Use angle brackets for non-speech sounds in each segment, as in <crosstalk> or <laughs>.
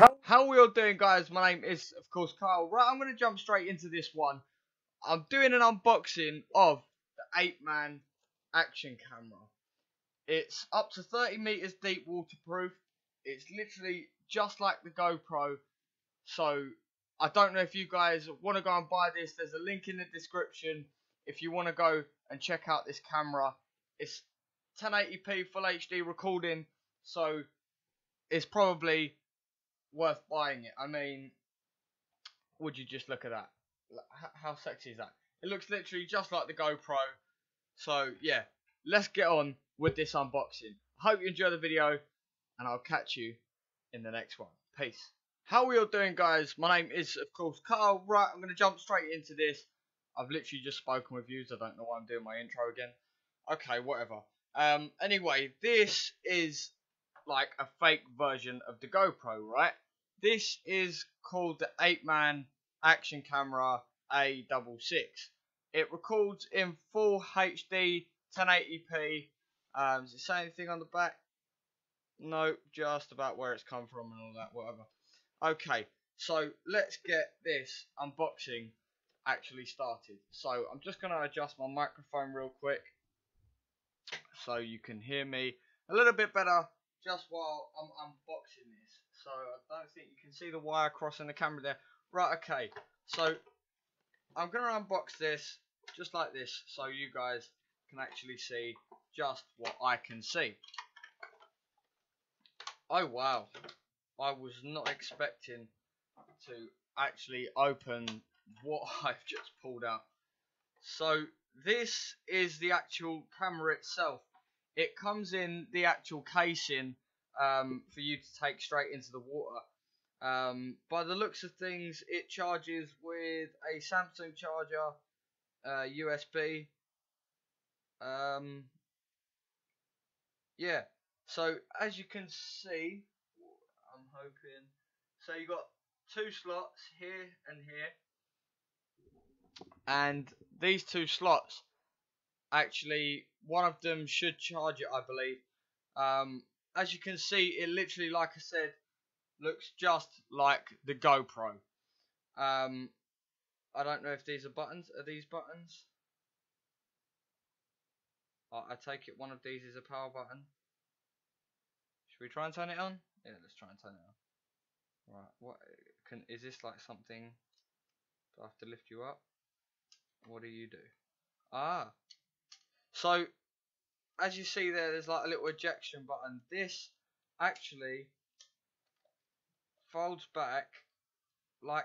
How, how we all doing guys? My name is of course Kyle. Right, I'm going to jump straight into this one. I'm doing an unboxing of the Apeman action camera. It's up to 30 meters deep waterproof. It's literally just like the GoPro. So I don't know if you guys want to go and buy this. There's a link in the description if you want to go and check out this camera. It's 1080p full HD recording. So it's probably worth buying it. I mean, would you just look at that? How sexy is that? It looks literally just like the GoPro. So yeah, let's get on with this unboxing. I hope you enjoy the video, and I'll catch you in the next one. Peace. How are we all doing, guys? My name is, of course, Kyle. Right, I'm going to jump straight into this. I've literally just spoken with you, so I don't know why I'm doing my intro again. Okay, whatever. Um, anyway, this is like a fake version of the GoPro, right? This is called the Apeman action camera A66. It records in full HD 1080p. Um, does it say anything on the back? No, just about where it's come from and all that, whatever. Okay, so let's get this unboxing actually started. So I'm just going to adjust my microphone real quick so you can hear me a little bit better just while I'm unboxing this. So I don't think you can see the wire crossing the camera there. Right, okay. So I'm going to unbox this just like this so you guys can actually see just what I can see. Oh wow, I was not expecting to actually open what <laughs> I've just pulled out. So this is the actual camera itself. It comes in the actual casing um, for you to take straight into the water. Um, by the looks of things, it charges with a Samsung charger, uh, USB. Um, yeah, so as you can see, I'm hoping. So you got two slots here and here, and these two slots actually one of them should charge it, I believe. Um, as you can see, it literally, like I said, looks just like the GoPro. Um, I don't know if these are buttons. Are these buttons? I take it one of these is a power button. Should we try and turn it on? Yeah, let's try and turn it on. Right, what can is this like something? Do I have to lift you up? What do you do? Ah, so as you see there, there's like a little ejection button. This actually folds back like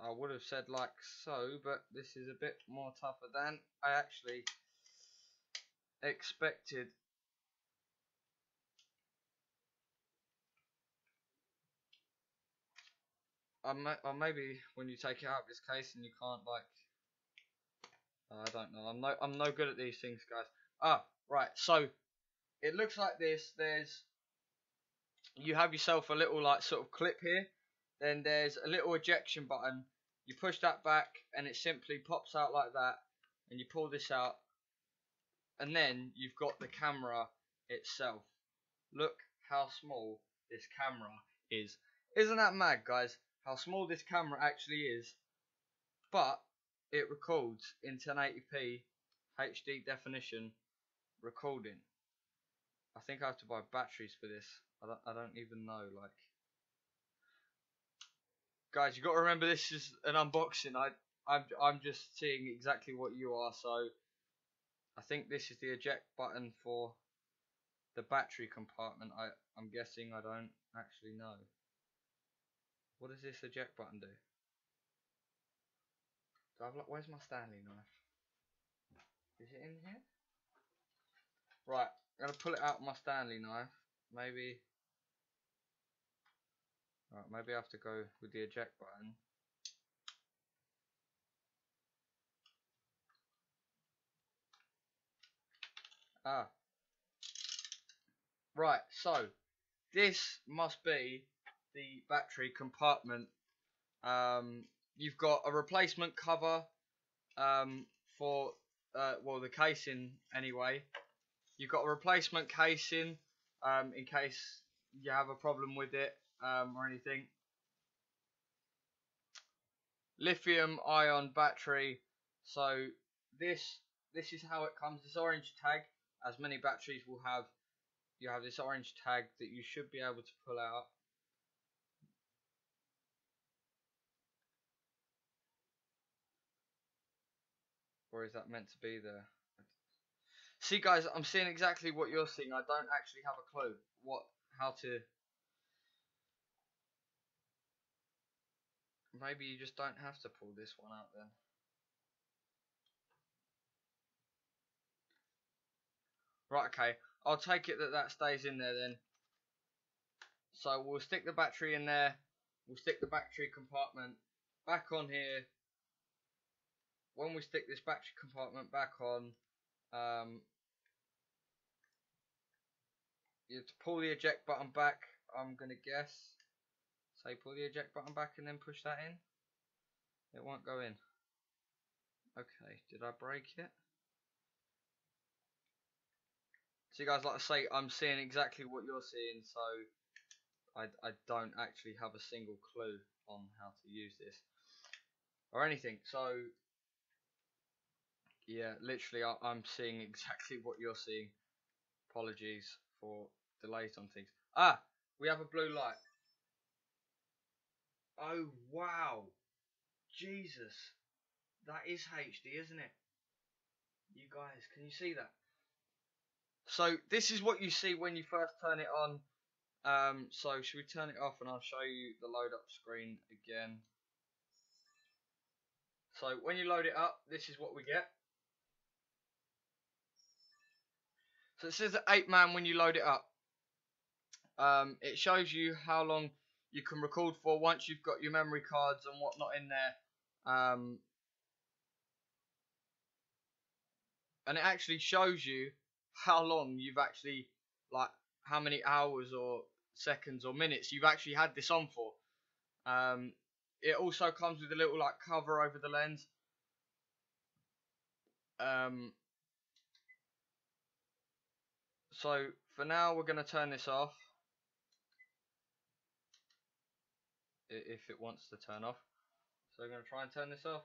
I would have said like so, but this is a bit more tougher than I actually expected. I may, or maybe when you take it out of this case and you can't like I don't know. I'm no I'm no good at these things, guys. Ah, right. So it looks like this. There's you have yourself a little like sort of clip here. Then there's a little ejection button. You push that back and it simply pops out like that. And you pull this out. And then you've got the camera itself. Look how small this camera is. Isn't that mad, guys? How small this camera actually is. But it records in 1080p HD definition recording. I think I have to buy batteries for this. I don't, I don't even know. Like, guys, you got to remember this is an unboxing. I, I'm, I'm just seeing exactly what you are. So, I think this is the eject button for the battery compartment. I, I'm guessing. I don't actually know. What does this eject button do? Do I have, where's my Stanley knife? Is it in here? Right, I'm to pull it out my Stanley knife. Maybe... Right, maybe I have to go with the eject button. Ah. Right, so this must be the battery compartment um, you've got a replacement cover um, for uh, well the casing anyway. You've got a replacement casing um, in case you have a problem with it um, or anything. Lithium ion battery. So this this is how it comes. This orange tag, as many batteries will have, you have this orange tag that you should be able to pull out. Or is that meant to be there? See guys, I'm seeing exactly what you're seeing. I don't actually have a clue what how to Maybe you just don't have to pull this one out then. Right, okay. I'll take it that that stays in there then. So we'll stick the battery in there. We'll stick the battery compartment back on here. When we stick this battery compartment back on, um, you to pull the eject button back, I'm going to guess. Say pull the eject button back and then push that in. It won't go in. Okay, did I break it? So you guys, like I say, I'm seeing exactly what you're seeing, so I, I don't actually have a single clue on how to use this or anything. So yeah, literally, I, I'm seeing <laughs> exactly what you're seeing. Apologies for delays on things. Ah, we have a blue light. Oh wow, Jesus, that is HD, isn't it? You guys, can you see that? So this is what you see when you first turn it on. Um, so should we turn it off and I'll show you the load up screen again. So when you load it up, this is what we get. So it says Apeman when you load it up. Um, it shows you how long you can record for once you've got your memory cards and whatnot in there. Um, and it actually shows you how long you've actually like how many hours or seconds or minutes you've actually had this on for. Um, it also comes with a little like cover over the lens. Um, so for now we're going to turn this off. If it wants to turn off. So we're going to try and turn this off.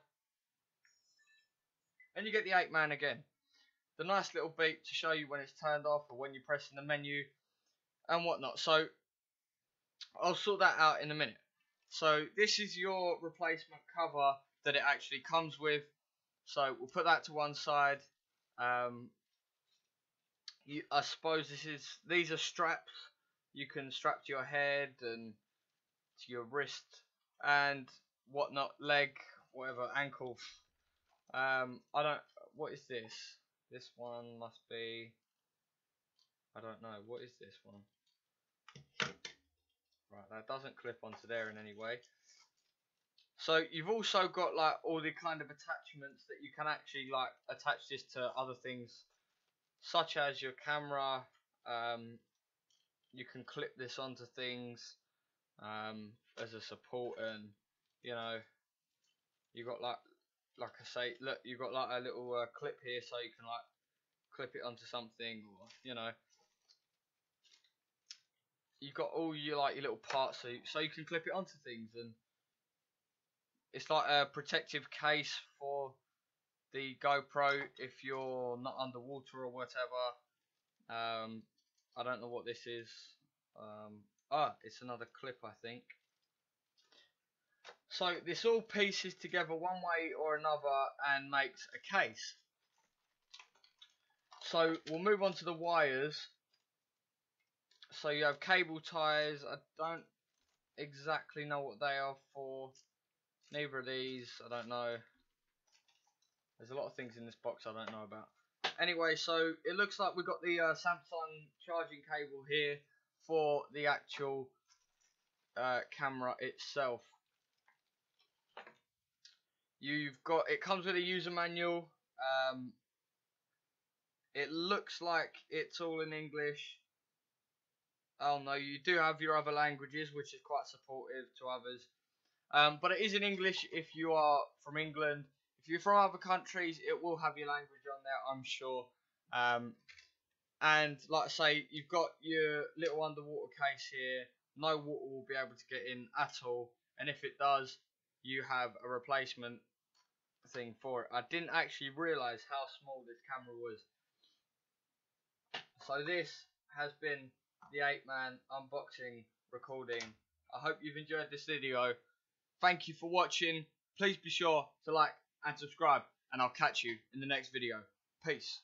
And you get the Apeman again the nice little beep to show you when it's turned off or when you're pressing the menu and whatnot. So I'll sort that out in a minute. So this is your replacement cover that it actually comes with. So we'll put that to one side. Um, you, I suppose this is these are straps you can strap to your head and to your wrist and whatnot, leg, whatever, ankle. Um, I don't. What is this? This one must be, I don't know, what is this one? Right, that doesn't clip onto there in any way. So you've also got like all the kind of attachments that you can actually like attach this to other things, such as your camera. Um, you can clip this onto things um, as a support, and you know, you got like like I say, look, you've got like a little uh, clip here, so you can like clip it onto something, or you know, you've got all your like your little parts, so so you can clip it onto things, and it's like a protective case for the GoPro if you're not underwater or whatever. Um, I don't know what this is. Um, ah, it's another clip, I think. So this all pieces together one way or another and makes a case. So we'll move on to the wires. So you have cable ties. I don't exactly know what they are for. Neither of these. I don't know. There's a lot of things in this box I don't know about. Anyway, so it looks like we've got the uh, Samsung charging cable here for the actual uh, camera itself. You've got it comes with a user manual. Um, it looks like it's all in English. Oh no, you do have your other languages, which is quite supportive to others. Um, but it is in English if you are from England. If you're from other countries, it will have your language on there, I'm sure. Um, And like I say, you've got your little underwater case here. No water will be able to get in at all. And if it does, you have a replacement thing for it. I didn't actually realise how small this camera was. So this has been the Apeman unboxing recording. I hope you've enjoyed this video. Thank you for watching. Please be sure to like and subscribe and I'll catch you in the next video. Peace.